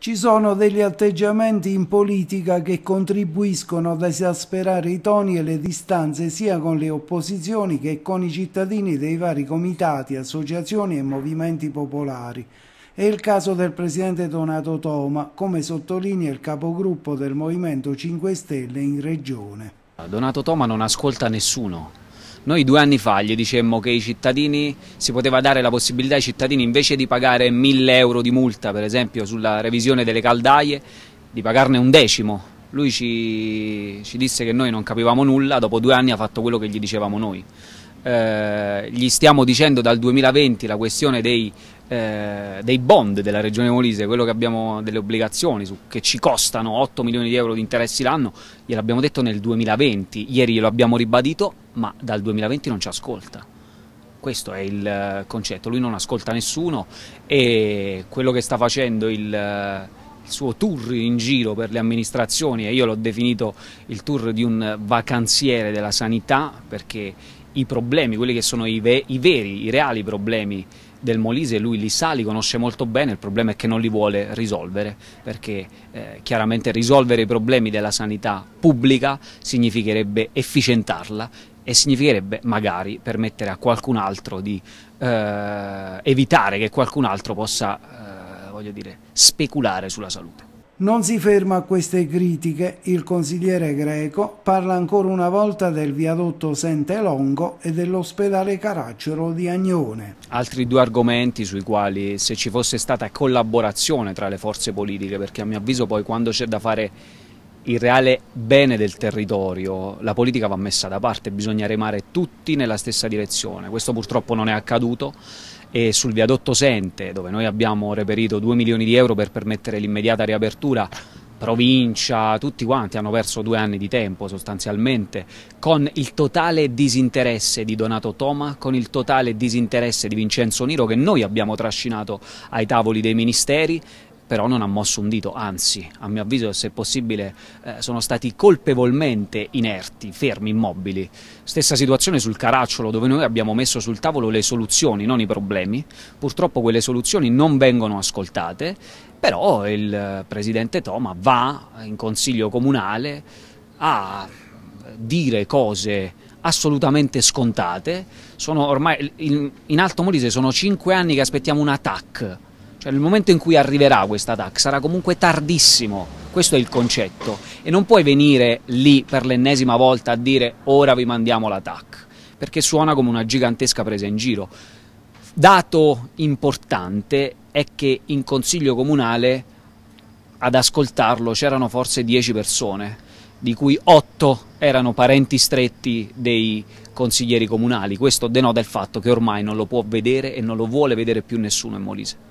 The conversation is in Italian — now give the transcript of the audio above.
Ci sono degli atteggiamenti in politica che contribuiscono ad esasperare i toni e le distanze sia con le opposizioni che con i cittadini dei vari comitati, associazioni e movimenti popolari. È il caso del presidente Donato Toma, come sottolinea il capogruppo del Movimento 5 Stelle in regione. Donato Toma non ascolta nessuno, noi due anni fa gli dicemmo che si poteva dare la possibilità ai cittadini invece di pagare 1000 euro di multa per esempio sulla revisione delle caldaie, di pagarne un decimo. Lui ci, ci disse che noi non capivamo nulla, dopo due anni ha fatto quello che gli dicevamo noi. Eh, gli stiamo dicendo dal 2020 la questione dei, eh, dei bond della Regione Molise, quello che abbiamo delle obbligazioni su, che ci costano 8 milioni di euro di interessi l'anno, gliel'abbiamo detto nel 2020, ieri glielo abbiamo ribadito, ma dal 2020 non ci ascolta. Questo è il eh, concetto, lui non ascolta nessuno e quello che sta facendo il, eh, il suo tour in giro per le amministrazioni, e io l'ho definito il tour di un vacanziere della sanità, perché i problemi, quelli che sono i, ve i veri, i reali problemi del Molise, lui li sa, li conosce molto bene, il problema è che non li vuole risolvere, perché eh, chiaramente risolvere i problemi della sanità pubblica significherebbe efficientarla e significherebbe magari permettere a qualcun altro di eh, evitare che qualcun altro possa, eh, voglio dire, speculare sulla salute. Non si ferma a queste critiche, il consigliere greco parla ancora una volta del viadotto Sente Longo e dell'ospedale Caracciolo di Agnone. Altri due argomenti sui quali se ci fosse stata collaborazione tra le forze politiche, perché a mio avviso poi quando c'è da fare il reale bene del territorio, la politica va messa da parte, bisogna remare tutti nella stessa direzione, questo purtroppo non è accaduto. E sul viadotto Sente, dove noi abbiamo reperito 2 milioni di euro per permettere l'immediata riapertura, provincia, tutti quanti hanno perso due anni di tempo sostanzialmente, con il totale disinteresse di Donato Toma, con il totale disinteresse di Vincenzo Niro che noi abbiamo trascinato ai tavoli dei ministeri, però non ha mosso un dito, anzi, a mio avviso, se possibile, eh, sono stati colpevolmente inerti, fermi, immobili. Stessa situazione sul Caracciolo, dove noi abbiamo messo sul tavolo le soluzioni, non i problemi. Purtroppo quelle soluzioni non vengono ascoltate, però il presidente Toma va in consiglio comunale a dire cose assolutamente scontate. Sono ormai in Alto Molise sono cinque anni che aspettiamo un attacco cioè nel momento in cui arriverà questa TAC sarà comunque tardissimo, questo è il concetto, e non puoi venire lì per l'ennesima volta a dire ora vi mandiamo la TAC, perché suona come una gigantesca presa in giro. Dato importante è che in consiglio comunale ad ascoltarlo c'erano forse 10 persone, di cui 8 erano parenti stretti dei consiglieri comunali. Questo denota il fatto che ormai non lo può vedere e non lo vuole vedere più nessuno in Molise.